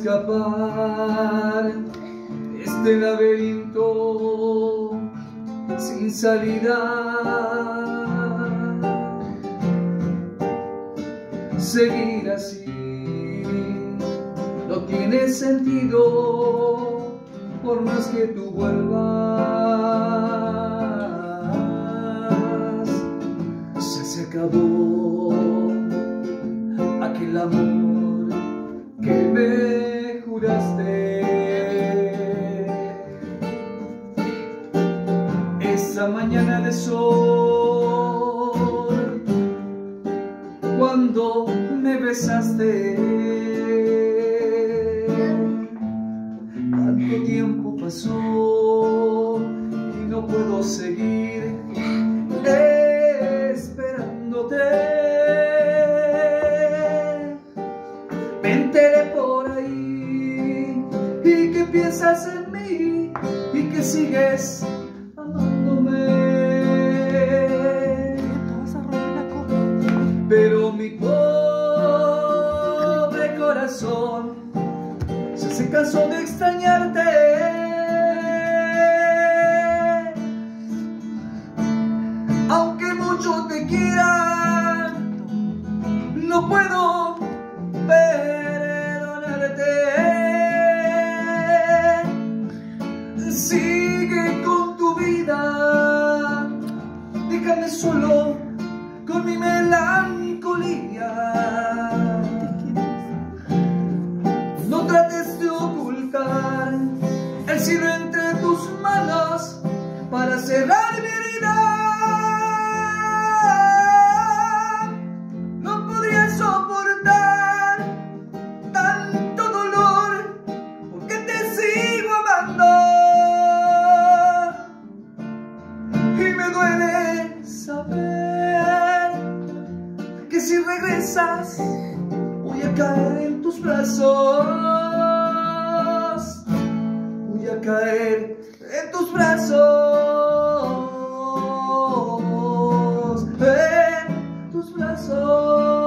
escapar este laberinto sin salida. Seguir así no tiene sentido por más que tú vuelvas. Se, acabó aquel amor juraste. Esa mañana de sol, cuando me besaste. Tanto tiempo pasó y no puedo seguir esperándote. Piensas en mí y que sigues amándome. Pero mi pobre corazón se, se cansó de extrañarte. Aunque mucho te quiera, no puedo Sigue con tu vida, déjame solo con mi melancolía. No trates de ocultar el cielo entre tus manos para cerrar mi si regresas voy a caer en tus brazos. Voy a caer en tus brazos. En tus brazos.